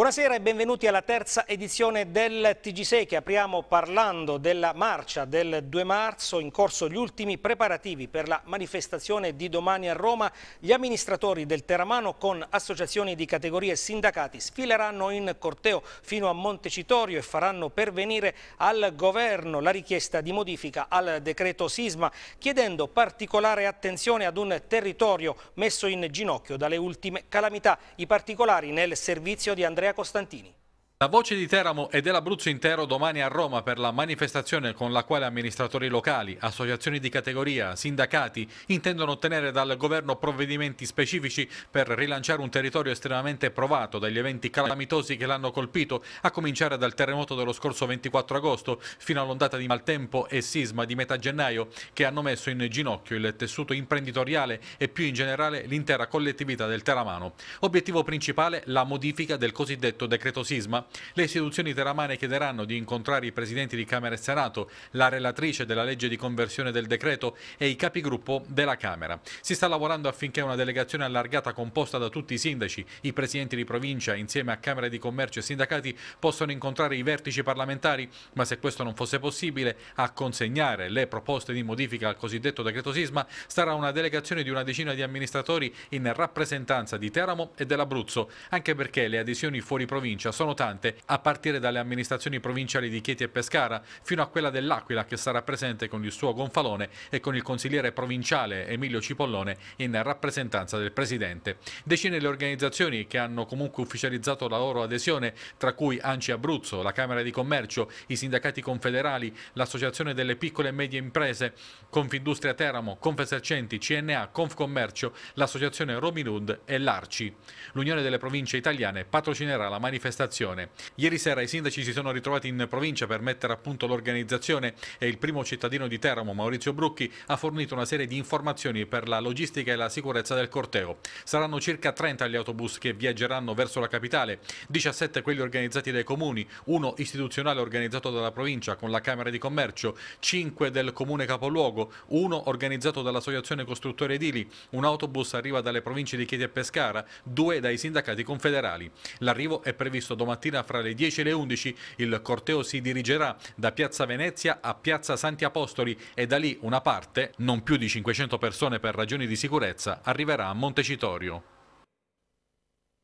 Buonasera e benvenuti alla terza edizione del TG6 che apriamo parlando della marcia del 2 marzo, in corso gli ultimi preparativi per la manifestazione di domani a Roma. Gli amministratori del Teramano con associazioni di categorie e sindacati sfileranno in corteo fino a Montecitorio e faranno pervenire al governo la richiesta di modifica al decreto sisma chiedendo particolare attenzione ad un territorio messo in ginocchio dalle ultime calamità. I particolari nel servizio di Andrea Costantini. La voce di Teramo e dell'Abruzzo intero domani a Roma per la manifestazione con la quale amministratori locali, associazioni di categoria, sindacati intendono ottenere dal governo provvedimenti specifici per rilanciare un territorio estremamente provato dagli eventi calamitosi che l'hanno colpito, a cominciare dal terremoto dello scorso 24 agosto fino all'ondata di maltempo e sisma di metà gennaio che hanno messo in ginocchio il tessuto imprenditoriale e più in generale l'intera collettività del Teramano. Obiettivo principale la modifica del cosiddetto decreto sisma le istituzioni teramane chiederanno di incontrare i presidenti di Camera e Senato, la relatrice della legge di conversione del decreto e i capigruppo della Camera. Si sta lavorando affinché una delegazione allargata composta da tutti i sindaci, i presidenti di provincia insieme a Camere di Commercio e sindacati possano incontrare i vertici parlamentari, ma se questo non fosse possibile, a consegnare le proposte di modifica al cosiddetto decreto sisma sarà una delegazione di una decina di amministratori in rappresentanza di Teramo e dell'Abruzzo, anche perché le adesioni fuori provincia sono tante importante, a partire dalle amministrazioni provinciali di Chieti e Pescara fino a quella dell'Aquila che sarà presente con il suo gonfalone e con il consigliere provinciale Emilio Cipollone in rappresentanza del Presidente. Decine le organizzazioni che hanno comunque ufficializzato la loro adesione, tra cui Anci Abruzzo, la Camera di Commercio, i sindacati confederali, l'Associazione delle piccole e medie imprese, Confindustria Teramo, Confesercenti, CNA, Confcommercio, l'Associazione Robin Hood e l'Arci. L'Unione delle Province Italiane patrocinerà la manifestazione. Ieri sera i sindaci si sono ritrovati in provincia per mettere a punto l'organizzazione e il primo cittadino di Teramo, Maurizio Brucchi, ha fornito una serie di informazioni per la logistica e la sicurezza del corteo. Saranno circa 30 gli autobus che viaggeranno verso la capitale, 17 quelli organizzati dai comuni, uno istituzionale organizzato dalla provincia con la Camera di Commercio, 5 del comune capoluogo, uno organizzato dall'Associazione Costruttori Edili, un autobus arriva dalle province di Chieti e Pescara, due dai sindacati confederali. L'arrivo è previsto domattina fra le 10 e le 11 il corteo si dirigerà da Piazza Venezia a Piazza Santi Apostoli e da lì una parte, non più di 500 persone per ragioni di sicurezza, arriverà a Montecitorio.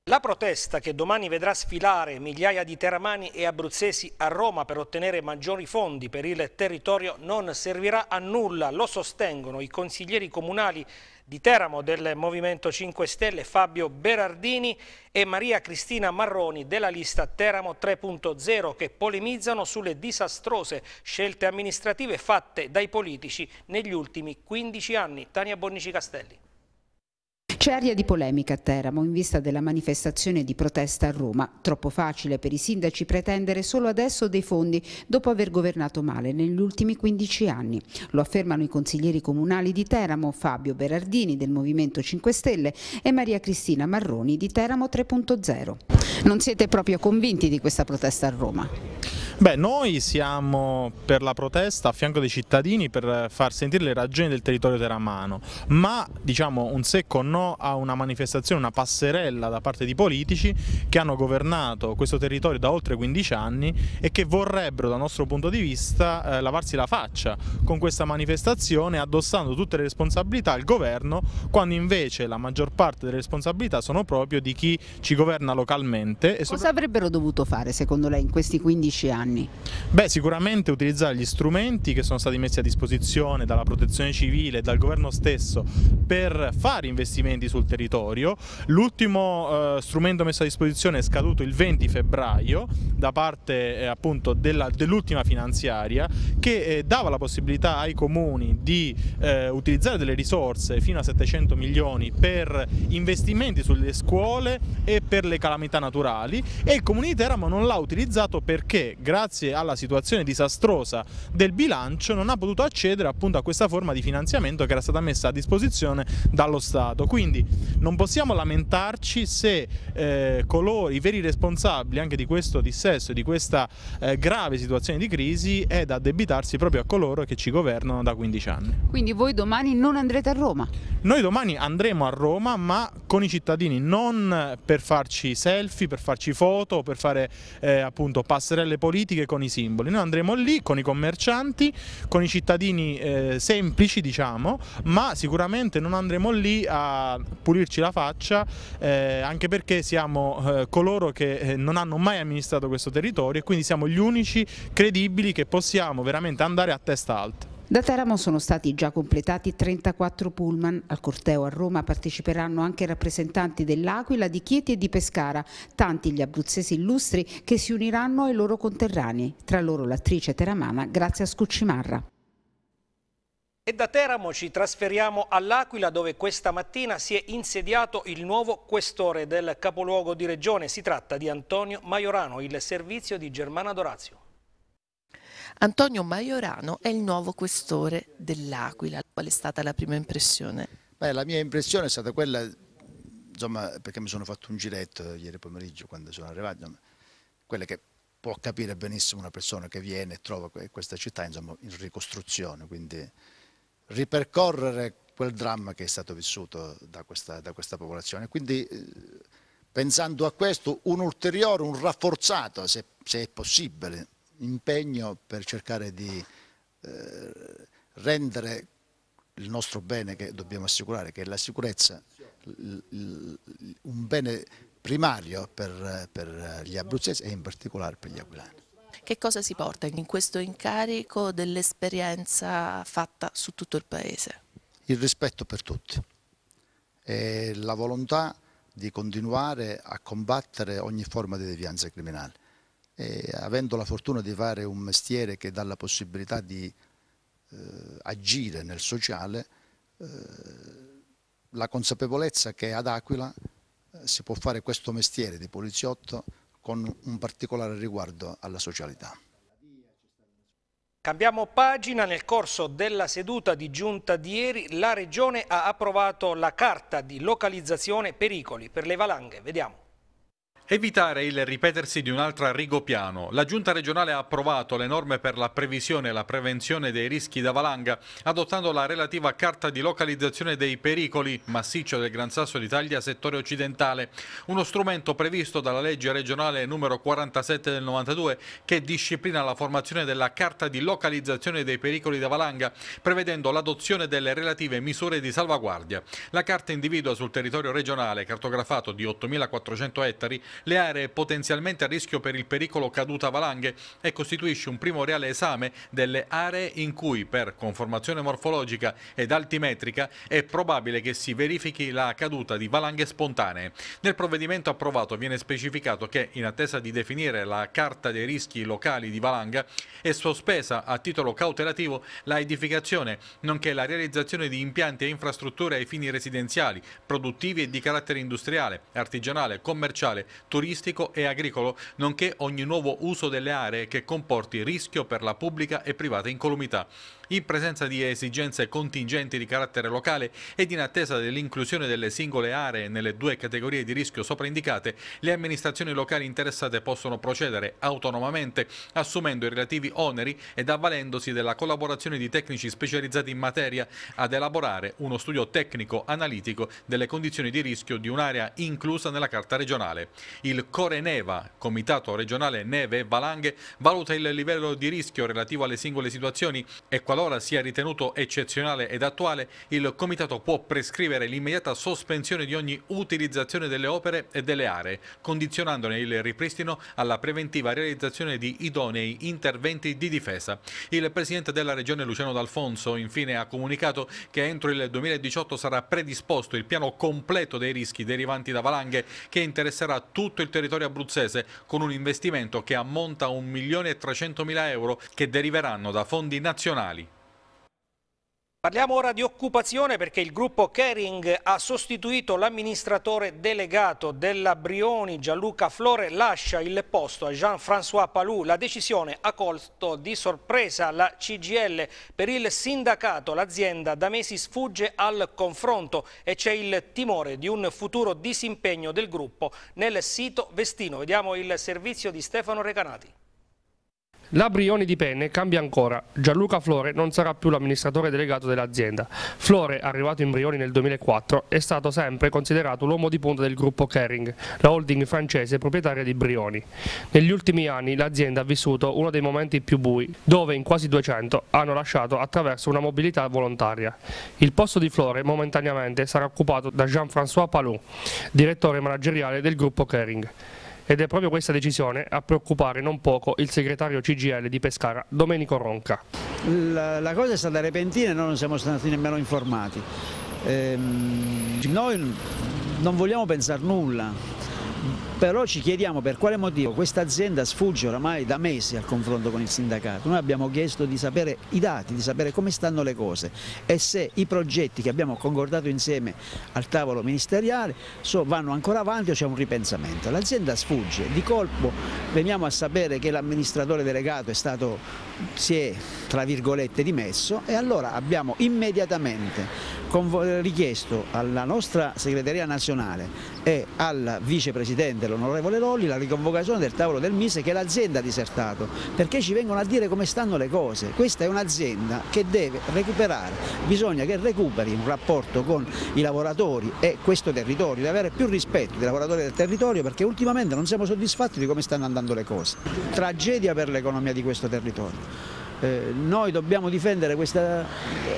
La protesta che domani vedrà sfilare migliaia di teramani e abruzzesi a Roma per ottenere maggiori fondi per il territorio non servirà a nulla, lo sostengono i consiglieri comunali di Teramo del Movimento 5 Stelle Fabio Berardini e Maria Cristina Marroni della lista Teramo 3.0 che polemizzano sulle disastrose scelte amministrative fatte dai politici negli ultimi 15 anni. Tania Bonnici Castelli. C'è aria di polemica a Teramo in vista della manifestazione di protesta a Roma. Troppo facile per i sindaci pretendere solo adesso dei fondi dopo aver governato male negli ultimi 15 anni. Lo affermano i consiglieri comunali di Teramo, Fabio Berardini del Movimento 5 Stelle e Maria Cristina Marroni di Teramo 3.0. Non siete proprio convinti di questa protesta a Roma? Beh, noi siamo per la protesta a fianco dei cittadini per far sentire le ragioni del territorio teramano, ma diciamo un secco no a una manifestazione, una passerella da parte di politici che hanno governato questo territorio da oltre 15 anni e che vorrebbero dal nostro punto di vista eh, lavarsi la faccia con questa manifestazione addossando tutte le responsabilità al governo quando invece la maggior parte delle responsabilità sono proprio di chi ci governa localmente. Cosa avrebbero dovuto fare secondo lei in questi 15 anni? Anni? Beh, sicuramente utilizzare gli strumenti che sono stati messi a disposizione dalla protezione civile e dal governo stesso per fare investimenti sul territorio. L'ultimo eh, strumento messo a disposizione è scaduto il 20 febbraio da parte eh, appunto dell'ultima finanziaria che eh, dava la possibilità ai comuni di eh, utilizzare delle risorse fino a 700 milioni per investimenti sulle scuole e per le calamità naturali e il comune di Teramo non l'ha utilizzato perché grazie grazie alla situazione disastrosa del bilancio non ha potuto accedere appunto a questa forma di finanziamento che era stata messa a disposizione dallo Stato. Quindi non possiamo lamentarci se eh, coloro, i veri responsabili anche di questo dissesto e di questa eh, grave situazione di crisi è da addebitarsi proprio a coloro che ci governano da 15 anni. Quindi voi domani non andrete a Roma? Noi domani andremo a Roma ma con i cittadini, non per farci selfie, per farci foto, per fare eh, appunto passerelle politiche con i simboli. Noi andremo lì con i commercianti, con i cittadini eh, semplici diciamo, ma sicuramente non andremo lì a pulirci la faccia eh, anche perché siamo eh, coloro che eh, non hanno mai amministrato questo territorio e quindi siamo gli unici credibili che possiamo veramente andare a testa alta. Da Teramo sono stati già completati 34 pullman. Al corteo a Roma parteciperanno anche rappresentanti dell'Aquila, di Chieti e di Pescara, tanti gli abruzzesi illustri che si uniranno ai loro conterranei, tra loro l'attrice teramana Grazia Scuccimarra. E da Teramo ci trasferiamo all'Aquila dove questa mattina si è insediato il nuovo questore del capoluogo di regione. Si tratta di Antonio Maiorano, il servizio di Germana Dorazio. Antonio Maiorano è il nuovo questore dell'Aquila. Qual è stata la prima impressione? Beh, la mia impressione è stata quella, insomma, perché mi sono fatto un giretto ieri pomeriggio quando sono arrivato, quella che può capire benissimo una persona che viene e trova questa città insomma, in ricostruzione, quindi ripercorrere quel dramma che è stato vissuto da questa, da questa popolazione. Quindi eh, pensando a questo un ulteriore, un rafforzato, se, se è possibile, impegno per cercare di eh, rendere il nostro bene che dobbiamo assicurare, che è la sicurezza, un bene primario per, per gli abruzzesi e in particolare per gli aquilani. Che cosa si porta in questo incarico dell'esperienza fatta su tutto il Paese? Il rispetto per tutti e la volontà di continuare a combattere ogni forma di devianza criminale e avendo la fortuna di fare un mestiere che dà la possibilità di eh, agire nel sociale, eh, la consapevolezza che ad Aquila eh, si può fare questo mestiere di poliziotto con un particolare riguardo alla socialità. Cambiamo pagina, nel corso della seduta di giunta di ieri la Regione ha approvato la carta di localizzazione pericoli per le valanghe. Vediamo. Evitare il ripetersi di un altro rigopiano. La Giunta regionale ha approvato le norme per la previsione e la prevenzione dei rischi da valanga, adottando la relativa carta di localizzazione dei pericoli massiccio del Gran Sasso d'Italia settore occidentale, uno strumento previsto dalla legge regionale numero 47 del 92 che disciplina la formazione della carta di localizzazione dei pericoli da valanga, prevedendo l'adozione delle relative misure di salvaguardia. La carta individua sul territorio regionale, cartografato di 8.400 ettari, le aree potenzialmente a rischio per il pericolo caduta valanghe e costituisce un primo reale esame delle aree in cui per conformazione morfologica ed altimetrica è probabile che si verifichi la caduta di valanghe spontanee. Nel provvedimento approvato viene specificato che in attesa di definire la carta dei rischi locali di valanga è sospesa a titolo cautelativo la edificazione nonché la realizzazione di impianti e infrastrutture ai fini residenziali, produttivi e di carattere industriale, artigianale, commerciale, turistico e agricolo, nonché ogni nuovo uso delle aree che comporti rischio per la pubblica e privata incolumità in presenza di esigenze contingenti di carattere locale ed in attesa dell'inclusione delle singole aree nelle due categorie di rischio sopraindicate, le amministrazioni locali interessate possono procedere autonomamente assumendo i relativi oneri ed avvalendosi della collaborazione di tecnici specializzati in materia ad elaborare uno studio tecnico analitico delle condizioni di rischio di un'area inclusa nella carta regionale. Il Coreneva, Comitato regionale Neve e Valanghe, valuta il livello di rischio relativo alle singole situazioni e qualora qualora sia ritenuto eccezionale ed attuale, il Comitato può prescrivere l'immediata sospensione di ogni utilizzazione delle opere e delle aree, condizionandone il ripristino alla preventiva realizzazione di idonei interventi di difesa. Il Presidente della Regione Luciano D'Alfonso infine ha comunicato che entro il 2018 sarà predisposto il piano completo dei rischi derivanti da valanghe che interesserà tutto il territorio abruzzese con un investimento che ammonta a 1.300.000 euro che deriveranno da fondi nazionali. Parliamo ora di occupazione perché il gruppo Kering ha sostituito l'amministratore delegato della Brioni, Gianluca Flore, lascia il posto a Jean-François Palou. La decisione ha colto di sorpresa la CGL. Per il sindacato l'azienda da mesi sfugge al confronto e c'è il timore di un futuro disimpegno del gruppo nel sito Vestino. Vediamo il servizio di Stefano Recanati. La Brioni di Penne cambia ancora. Gianluca Flore non sarà più l'amministratore delegato dell'azienda. Flore, arrivato in Brioni nel 2004, è stato sempre considerato l'uomo di punta del gruppo Kering, la holding francese proprietaria di Brioni. Negli ultimi anni l'azienda ha vissuto uno dei momenti più bui, dove in quasi 200 hanno lasciato attraverso una mobilità volontaria. Il posto di Flore momentaneamente sarà occupato da Jean-François Palou, direttore manageriale del gruppo Kering ed è proprio questa decisione a preoccupare non poco il segretario CGL di Pescara, Domenico Ronca. La, la cosa è stata repentina e noi non siamo stati nemmeno informati. Ehm, noi non vogliamo pensare nulla, però ci chiediamo per quale motivo questa azienda sfugge oramai da mesi al confronto con il sindacato. Noi abbiamo chiesto di sapere i dati, di sapere come stanno le cose e se i progetti che abbiamo concordato insieme al tavolo ministeriale so, vanno ancora avanti o c'è un ripensamento. L'azienda sfugge, di colpo veniamo a sapere che l'amministratore delegato è stato, si è tra virgolette dimesso e allora abbiamo immediatamente richiesto alla nostra segreteria nazionale e al vicepresidente l'onorevole Lolli la riconvocazione del tavolo del Mise che l'azienda ha disertato perché ci vengono a dire come stanno le cose. Questa è un'azienda che deve recuperare bisogna che recuperi un rapporto con i lavoratori e questo territorio deve avere più rispetto dei lavoratori del territorio perché ultimamente non siamo soddisfatti di come stanno andando le cose. Tragedia per l'economia di questo territorio eh, noi dobbiamo difendere questa,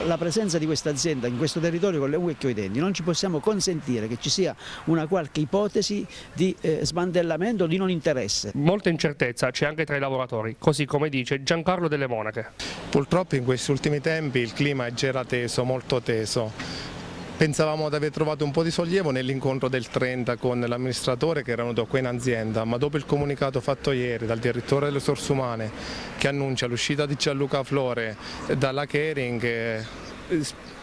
la presenza di questa azienda in questo territorio con le unghie e i denti, non ci possiamo consentire che ci sia una qualche ipotesi di eh, smantellamento o di non interesse. Molta incertezza c'è anche tra i lavoratori, così come dice Giancarlo Delle Monache. Purtroppo in questi ultimi tempi il clima è già teso, molto teso. Pensavamo di aver trovato un po' di sollievo nell'incontro del 30 con l'amministratore che era venuto qui in azienda, ma dopo il comunicato fatto ieri dal direttore delle risorse umane che annuncia l'uscita di Gianluca Flore dalla Kering eh,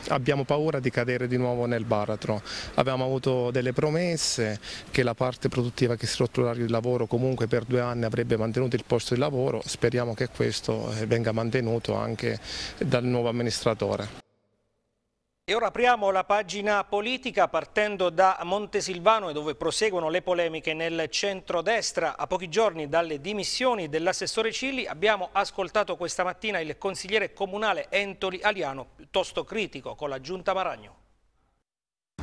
abbiamo paura di cadere di nuovo nel baratro. Avevamo avuto delle promesse che la parte produttiva che si strutturare il lavoro comunque per due anni avrebbe mantenuto il posto di lavoro, speriamo che questo eh, venga mantenuto anche dal nuovo amministratore. E ora apriamo la pagina politica partendo da Montesilvano dove proseguono le polemiche nel centrodestra. A pochi giorni dalle dimissioni dell'assessore Cilli abbiamo ascoltato questa mattina il consigliere comunale Entoli Aliano piuttosto critico con la giunta Maragno.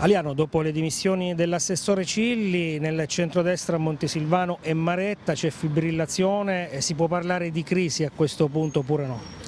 Aliano, dopo le dimissioni dell'assessore Cilli, nel centrodestra Montesilvano e Maretta c'è fibrillazione, si può parlare di crisi a questo punto oppure no?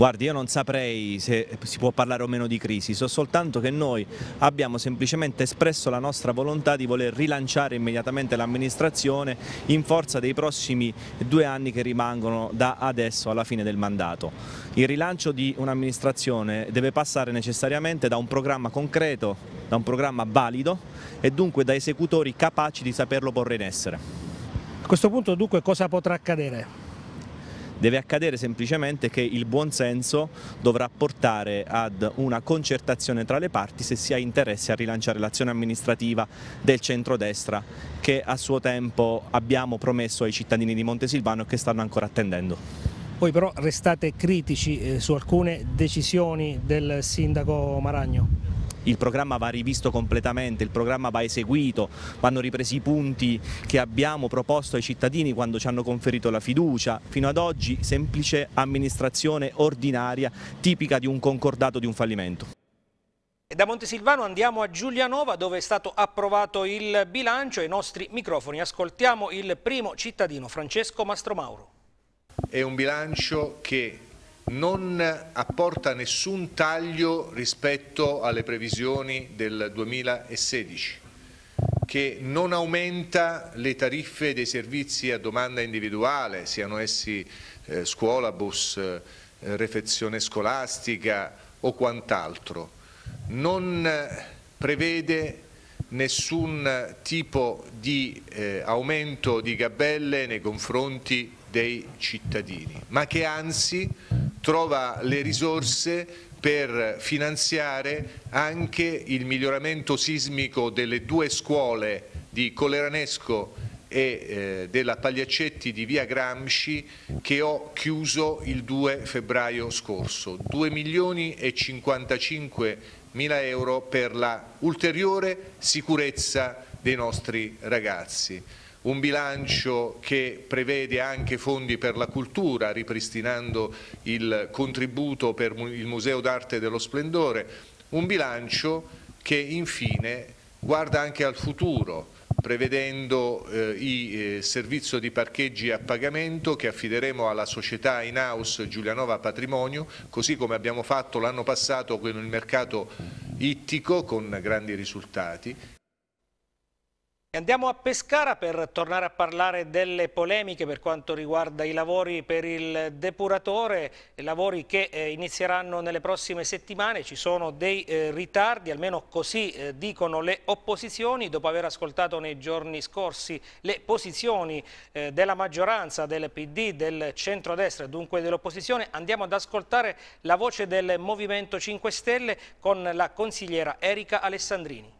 Guardi, io non saprei se si può parlare o meno di crisi, so soltanto che noi abbiamo semplicemente espresso la nostra volontà di voler rilanciare immediatamente l'amministrazione in forza dei prossimi due anni che rimangono da adesso alla fine del mandato. Il rilancio di un'amministrazione deve passare necessariamente da un programma concreto, da un programma valido e dunque da esecutori capaci di saperlo porre in essere. A questo punto dunque cosa potrà accadere? Deve accadere semplicemente che il buonsenso dovrà portare ad una concertazione tra le parti se si ha interesse a rilanciare l'azione amministrativa del centrodestra che a suo tempo abbiamo promesso ai cittadini di Montesilvano e che stanno ancora attendendo. Voi però restate critici eh, su alcune decisioni del sindaco Maragno? Il programma va rivisto completamente, il programma va eseguito, vanno ripresi i punti che abbiamo proposto ai cittadini quando ci hanno conferito la fiducia, fino ad oggi semplice amministrazione ordinaria tipica di un concordato di un fallimento. E da Montesilvano andiamo a Giulianova dove è stato approvato il bilancio e i nostri microfoni. Ascoltiamo il primo cittadino, Francesco Mastromauro. È un bilancio che non apporta nessun taglio rispetto alle previsioni del 2016, che non aumenta le tariffe dei servizi a domanda individuale, siano essi eh, scuola, bus, eh, refezione scolastica o quant'altro, non prevede nessun tipo di eh, aumento di gabelle nei confronti dei cittadini, ma che anzi trova le risorse per finanziare anche il miglioramento sismico delle due scuole di Coleranesco e eh, della Pagliaccetti di via Gramsci che ho chiuso il 2 febbraio scorso. 2 milioni e 55 mila euro per la ulteriore sicurezza dei nostri ragazzi un bilancio che prevede anche fondi per la cultura, ripristinando il contributo per il Museo d'Arte dello Splendore, un bilancio che infine guarda anche al futuro, prevedendo eh, il eh, servizio di parcheggi a pagamento che affideremo alla società in-house Giulianova Patrimonio, così come abbiamo fatto l'anno passato con il mercato ittico con grandi risultati Andiamo a Pescara per tornare a parlare delle polemiche per quanto riguarda i lavori per il depuratore, lavori che eh, inizieranno nelle prossime settimane, ci sono dei eh, ritardi, almeno così eh, dicono le opposizioni, dopo aver ascoltato nei giorni scorsi le posizioni della maggioranza, del PD, del centrodestra e dunque dell'opposizione, andiamo ad ascoltare la voce del Movimento 5 Stelle con la consigliera Erika Alessandrini.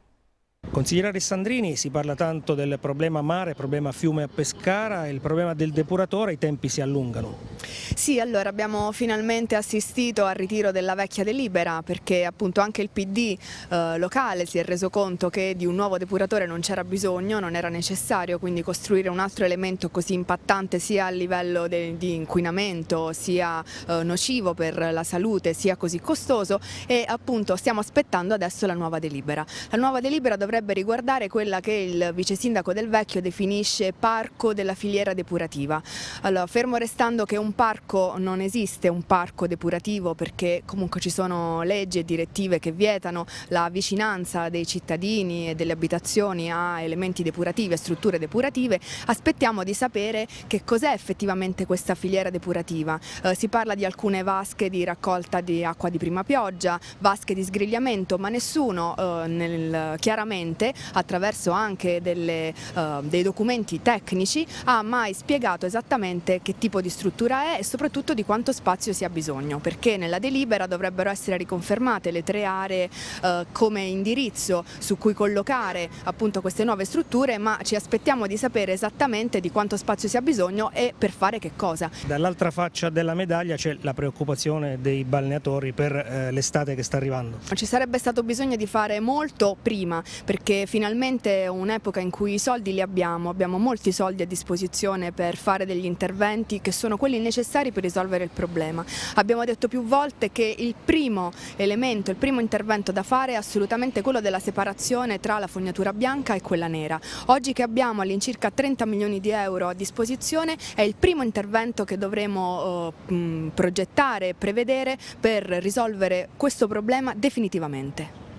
Consigliere Alessandrini, si parla tanto del problema mare, problema fiume a Pescara il problema del depuratore, i tempi si allungano. Sì, allora abbiamo finalmente assistito al ritiro della vecchia delibera perché appunto anche il PD eh, locale si è reso conto che di un nuovo depuratore non c'era bisogno, non era necessario quindi costruire un altro elemento così impattante sia a livello di inquinamento, sia eh, nocivo per la salute, sia così costoso e appunto stiamo aspettando adesso la nuova delibera. La nuova delibera dovrebbe dovrebbe riguardare quella che il vice sindaco del Vecchio definisce parco della filiera depurativa. Allora, fermo restando che un parco non esiste, un parco depurativo perché comunque ci sono leggi e direttive che vietano la vicinanza dei cittadini e delle abitazioni a elementi depurativi, a strutture depurative, aspettiamo di sapere che cos'è effettivamente questa filiera depurativa. Eh, si parla di alcune vasche di raccolta di acqua di prima pioggia, vasche di sgrigliamento, ma nessuno eh, nel, chiaramente Presidente, attraverso anche delle, uh, dei documenti tecnici, ha mai spiegato esattamente che tipo di struttura è e soprattutto di quanto spazio si ha bisogno, perché nella delibera dovrebbero essere riconfermate le tre aree uh, come indirizzo su cui collocare appunto queste nuove strutture, ma ci aspettiamo di sapere esattamente di quanto spazio si ha bisogno e per fare che cosa. Dall'altra faccia della medaglia c'è la preoccupazione dei balneatori per eh, l'estate che sta arrivando. Ci sarebbe stato bisogno di fare molto prima, perché finalmente è un'epoca in cui i soldi li abbiamo, abbiamo molti soldi a disposizione per fare degli interventi che sono quelli necessari per risolvere il problema. Abbiamo detto più volte che il primo elemento, il primo intervento da fare è assolutamente quello della separazione tra la fognatura bianca e quella nera. Oggi che abbiamo all'incirca 30 milioni di euro a disposizione è il primo intervento che dovremo uh, progettare prevedere per risolvere questo problema definitivamente.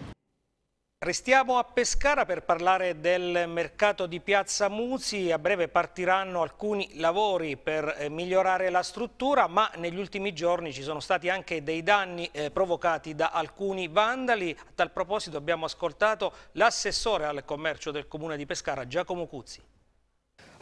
Restiamo a Pescara per parlare del mercato di Piazza Muzzi, a breve partiranno alcuni lavori per eh, migliorare la struttura ma negli ultimi giorni ci sono stati anche dei danni eh, provocati da alcuni vandali, a tal proposito abbiamo ascoltato l'assessore al commercio del comune di Pescara Giacomo Cuzzi.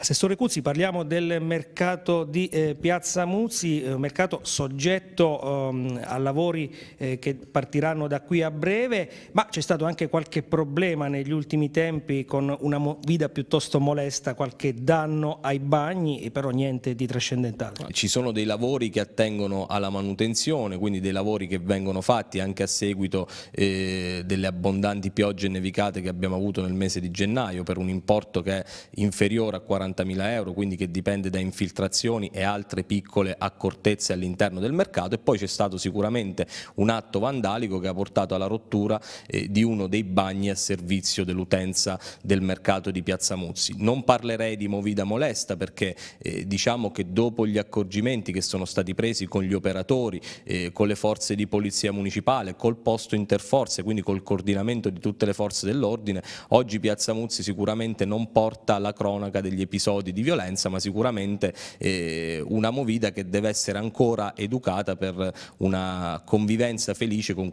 Assessore Cuzzi, parliamo del mercato di eh, Piazza Muzzi, un eh, mercato soggetto ehm, a lavori eh, che partiranno da qui a breve, ma c'è stato anche qualche problema negli ultimi tempi con una guida piuttosto molesta, qualche danno ai bagni, però niente di trascendentale. Ci sono dei lavori che attengono alla manutenzione, quindi dei lavori che vengono fatti anche a seguito eh, delle abbondanti piogge e nevicate che abbiamo avuto nel mese di gennaio per un importo che è inferiore a 40 40.000 euro, quindi che dipende da infiltrazioni e altre piccole accortezze all'interno del mercato e poi c'è stato sicuramente un atto vandalico che ha portato alla rottura eh, di uno dei bagni a servizio dell'utenza del mercato di Piazza Muzzi. Non parlerei di movida molesta perché eh, diciamo che dopo gli accorgimenti che sono stati presi con gli operatori, eh, con le forze di polizia municipale, col posto interforze, quindi col coordinamento di tutte le forze dell'ordine, oggi Piazza Muzzi sicuramente non porta la cronaca degli episodi episodi di violenza, ma sicuramente eh, una movida che deve essere ancora educata per una convivenza felice con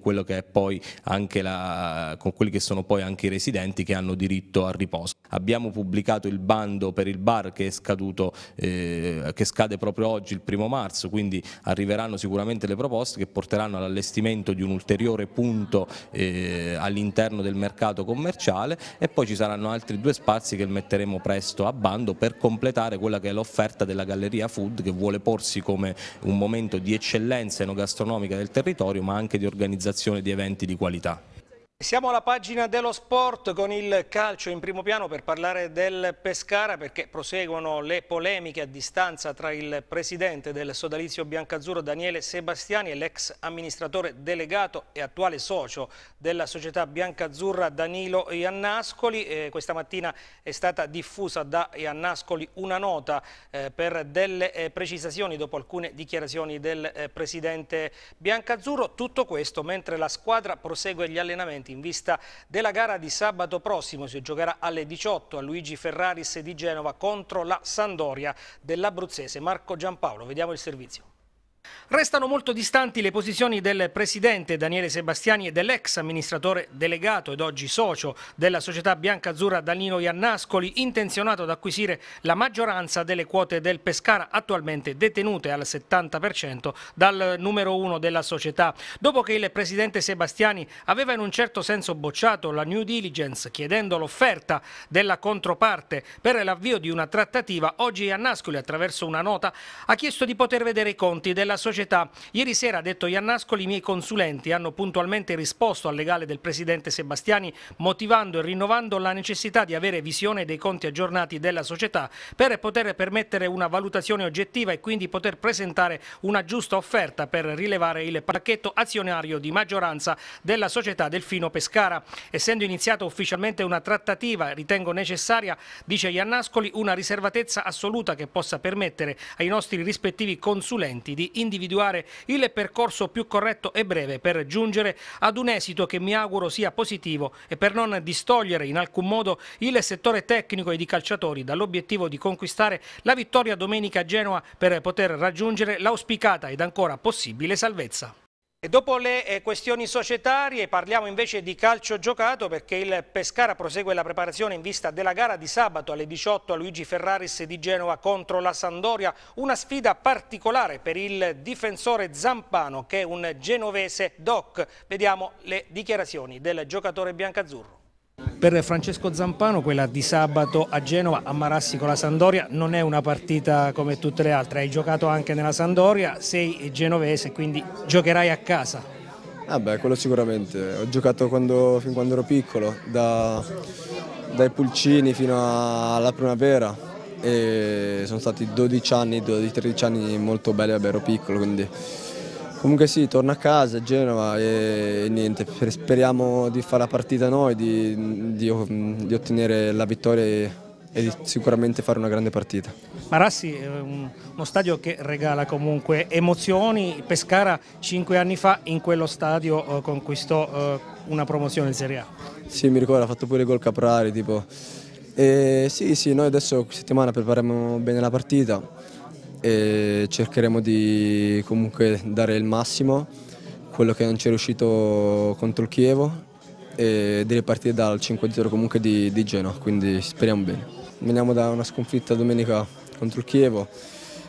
la, con quelli che sono poi anche i residenti che hanno diritto al riposo. Abbiamo pubblicato il bando per il bar che scaduto, eh, che scade proprio oggi il primo marzo, quindi arriveranno sicuramente le proposte che porteranno all'allestimento di un ulteriore punto eh, all'interno del mercato commerciale e poi ci saranno altri due spazi che metteremo presto a bando per completare quella che è l'offerta della Galleria Food che vuole porsi come un momento di eccellenza enogastronomica del territorio ma anche di organizzazione di eventi di qualità. Siamo alla pagina dello sport con il calcio in primo piano per parlare del Pescara perché proseguono le polemiche a distanza tra il presidente del sodalizio biancazzurro Daniele Sebastiani e l'ex amministratore delegato e attuale socio della società biancazzurra Danilo Iannascoli. Eh, questa mattina è stata diffusa da Iannascoli una nota eh, per delle eh, precisazioni dopo alcune dichiarazioni del eh, presidente biancazzurro. Tutto questo mentre la squadra prosegue gli allenamenti in vista della gara di sabato prossimo. Si giocherà alle 18 a Luigi Ferraris di Genova contro la Sandoria dell'Abruzzese. Marco Giampaolo, vediamo il servizio. Restano molto distanti le posizioni del presidente Daniele Sebastiani e dell'ex amministratore delegato ed oggi socio della società bianca-azzurra Danilo Iannascoli, intenzionato ad acquisire la maggioranza delle quote del Pescara attualmente detenute al 70% dal numero uno della società. Dopo che il presidente Sebastiani aveva in un certo senso bocciato la new diligence chiedendo l'offerta della controparte per l'avvio di una trattativa, oggi Iannascoli attraverso una nota ha chiesto di poter vedere i conti della società. Ieri sera, ha detto Iannascoli, i miei consulenti hanno puntualmente risposto al legale del presidente Sebastiani motivando e rinnovando la necessità di avere visione dei conti aggiornati della società per poter permettere una valutazione oggettiva e quindi poter presentare una giusta offerta per rilevare il pacchetto azionario di maggioranza della società Delfino Pescara. Essendo iniziata ufficialmente una trattativa, ritengo necessaria, dice Iannascoli, una riservatezza assoluta che possa permettere ai nostri rispettivi consulenti di individuare individuare il percorso più corretto e breve per giungere ad un esito che mi auguro sia positivo e per non distogliere in alcun modo il settore tecnico ed i calciatori dall'obiettivo di conquistare la vittoria domenica a Genova per poter raggiungere l'auspicata ed ancora possibile salvezza. E dopo le eh, questioni societarie parliamo invece di calcio giocato perché il Pescara prosegue la preparazione in vista della gara di sabato alle 18 a Luigi Ferraris di Genova contro la Sandoria, una sfida particolare per il difensore Zampano che è un genovese doc. Vediamo le dichiarazioni del giocatore biancazzurro. Per Francesco Zampano quella di sabato a Genova a Marassi con la Sandoria non è una partita come tutte le altre, hai giocato anche nella Sandoria, sei genovese quindi giocherai a casa. Ah beh, quello sicuramente, ho giocato quando, fin quando ero piccolo, da, dai pulcini fino alla primavera. E sono stati 12 anni, 12-13 anni molto belli, vabbè ero piccolo quindi Comunque sì, torno a casa a Genova e niente, speriamo di fare la partita noi, di, di, di ottenere la vittoria e, e di sicuramente fare una grande partita. Marassi è uno stadio che regala comunque emozioni, Pescara cinque anni fa in quello stadio eh, conquistò eh, una promozione in Serie A. Sì, mi ricordo, ha fatto pure gol Caprari, tipo. E sì, sì, noi adesso settimana prepariamo bene la partita e cercheremo di comunque dare il massimo, quello che non ci è riuscito contro il Chievo e di ripartire dal 5-0 comunque di, di Genoa, quindi speriamo bene. Veniamo da una sconfitta domenica contro il Chievo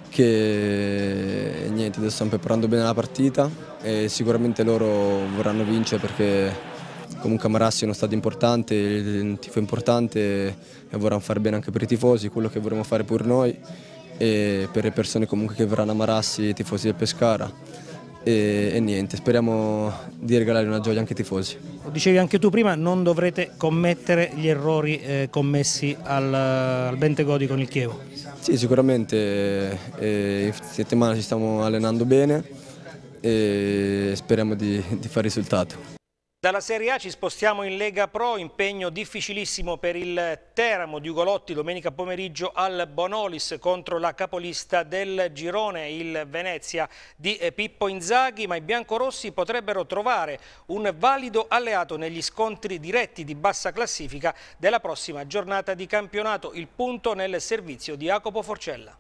che niente, adesso stiamo preparando bene la partita e sicuramente loro vorranno vincere perché comunque Marassi è uno stadio importante, il tifo importante e vorranno fare bene anche per i tifosi, quello che vorremmo fare pure noi e per le persone comunque che verranno a Marassi, i tifosi del Pescara. E, e, niente, speriamo di regalare una gioia anche ai tifosi. Lo dicevi anche tu prima, non dovrete commettere gli errori eh, commessi al, al Bentegodi con il Chievo. Sì, sicuramente eh, in settimana ci stiamo allenando bene e speriamo di, di fare risultato. Dalla Serie A ci spostiamo in Lega Pro, impegno difficilissimo per il Teramo di Ugolotti domenica pomeriggio al Bonolis contro la capolista del girone, il Venezia di Pippo Inzaghi, ma i biancorossi potrebbero trovare un valido alleato negli scontri diretti di bassa classifica della prossima giornata di campionato, il punto nel servizio di Jacopo Forcella.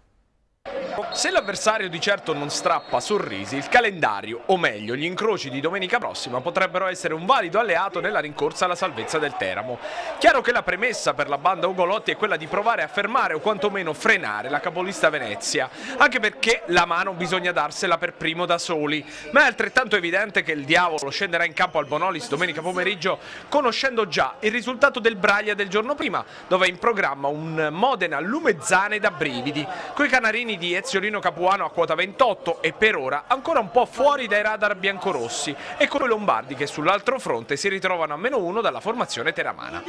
Se l'avversario di certo non strappa sorrisi, il calendario, o meglio gli incroci di domenica prossima, potrebbero essere un valido alleato nella rincorsa alla salvezza del Teramo. Chiaro che la premessa per la banda Ugolotti è quella di provare a fermare o quantomeno frenare la capolista Venezia, anche perché la mano bisogna darsela per primo da soli, ma è altrettanto evidente che il diavolo scenderà in campo al Bonolis domenica pomeriggio conoscendo già il risultato del Braglia del giorno prima, dove è in programma un Modena Lumezzane da brividi, coi canarini di Eziolino Capuano a quota 28 e per ora ancora un po' fuori dai radar biancorossi e con i Lombardi che sull'altro fronte si ritrovano a meno uno dalla formazione teramana.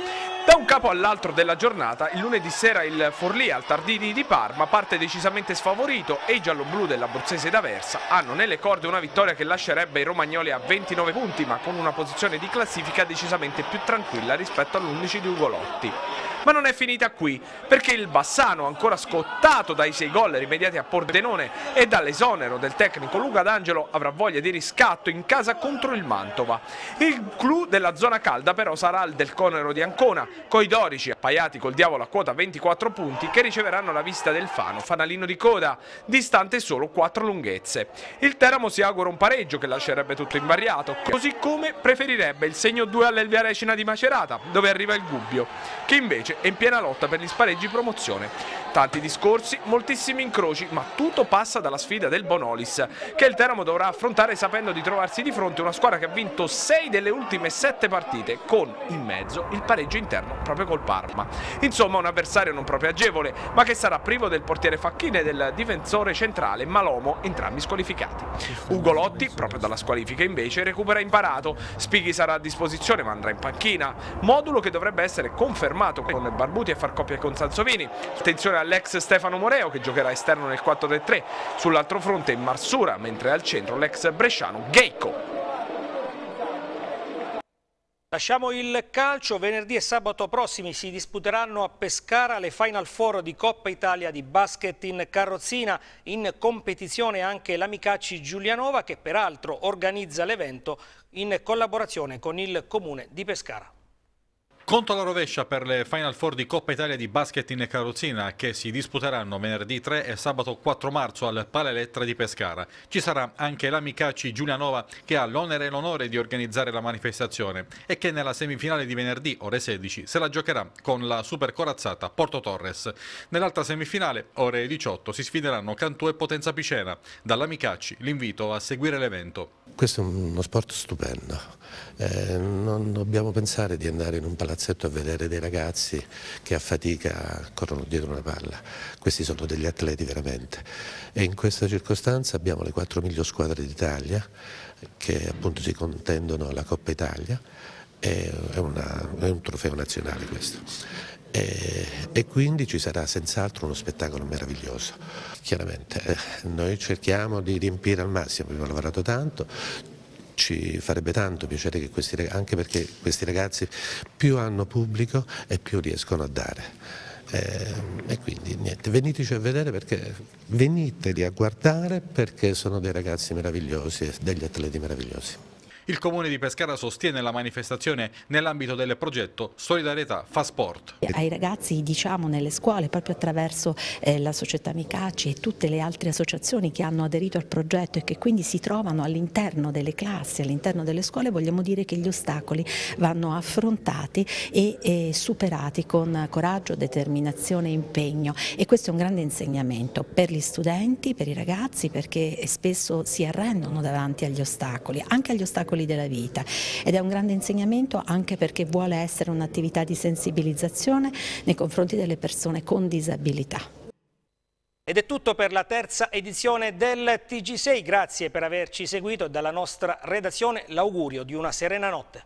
Da un capo all'altro della giornata, il lunedì sera il Forlì al Tardini di Parma parte decisamente sfavorito e i gialloblu dell'Abruzzese d'Aversa hanno nelle corde una vittoria che lascerebbe i romagnoli a 29 punti ma con una posizione di classifica decisamente più tranquilla rispetto all'11 di Ugolotti. Ma non è finita qui, perché il Bassano, ancora scottato dai sei gol rimediati a Pordenone e dall'esonero del tecnico Luca D'Angelo, avrà voglia di riscatto in casa contro il Mantova. Il clou della zona calda però sarà il del Conero di Ancona, coi dorici appaiati col diavolo a quota 24 punti che riceveranno la visita del Fano, fanalino di coda, distante solo 4 lunghezze. Il Teramo si augura un pareggio che lascerebbe tutto invariato, così come preferirebbe il segno 2 all'Elvia Recina di Macerata, dove arriva il Gubbio, che invece invece è in piena lotta per gli spareggi promozione. Tanti discorsi, moltissimi incroci, ma tutto passa dalla sfida del Bonolis, che il Teramo dovrà affrontare sapendo di trovarsi di fronte una squadra che ha vinto 6 delle ultime 7 partite, con in mezzo il pareggio interno proprio col Parma. Insomma un avversario non proprio agevole, ma che sarà privo del portiere Facchine e del difensore centrale Malomo, entrambi squalificati. Ugolotti, proprio dalla squalifica invece, recupera imparato, Spighi sarà a disposizione ma andrà in panchina, modulo che dovrebbe essere confermato con Barbuti e far coppia con Sansovini. Attenzione all'ex Stefano Moreo che giocherà esterno nel 4-3-3, sull'altro fronte Marsura, mentre al centro l'ex bresciano Geico. Lasciamo il calcio, venerdì e sabato prossimi si disputeranno a Pescara le Final Four di Coppa Italia di basket in carrozzina, in competizione anche l'Amicacci Giulianova che peraltro organizza l'evento in collaborazione con il Comune di Pescara. Conto alla rovescia per le Final Four di Coppa Italia di basket in carrozzina che si disputeranno venerdì 3 e sabato 4 marzo al Palelettra di Pescara. Ci sarà anche l'Amicacci Giulianova che ha l'onere e l'onore di organizzare la manifestazione e che nella semifinale di venerdì ore 16 se la giocherà con la super corazzata Porto Torres. Nell'altra semifinale ore 18 si sfideranno Cantù e Potenza Picena. Dall'Amicacci l'invito a seguire l'evento. Questo è uno sport stupendo, eh, non dobbiamo pensare di andare in un palazzetto a vedere dei ragazzi che a fatica corrono dietro una palla, questi sono degli atleti veramente e in questa circostanza abbiamo le quattro migliori squadre d'Italia che appunto si contendono la Coppa Italia, è, una, è un trofeo nazionale questo. E, e, quindi ci sarà senz'altro uno spettacolo meraviglioso. Chiaramente eh, noi cerchiamo di riempire al massimo, abbiamo lavorato tanto, ci farebbe tanto piacere che questi ragazzi, anche perché questi ragazzi più hanno pubblico e più riescono a dare. Eh, e quindi niente, veniteci a vedere perché veniteli a guardare perché sono dei ragazzi meravigliosi, degli atleti meravigliosi. Il Comune di Pescara sostiene la manifestazione nell'ambito del progetto Solidarietà fa sport. Ai ragazzi diciamo nelle scuole proprio attraverso eh, la società Micaci e tutte le altre associazioni che hanno aderito al progetto e che quindi si trovano all'interno delle classi, all'interno delle scuole, vogliamo dire che gli ostacoli vanno affrontati e, e superati con coraggio, determinazione e impegno e questo è un grande insegnamento per gli studenti, per i ragazzi perché spesso si arrendono davanti agli ostacoli, anche agli ostacoli ostacoli della vita ed è un grande insegnamento anche perché vuole essere un'attività di sensibilizzazione nei confronti delle persone con disabilità. Ed è tutto per la terza edizione del TG6, grazie per averci seguito dalla nostra redazione l'augurio di una serena notte.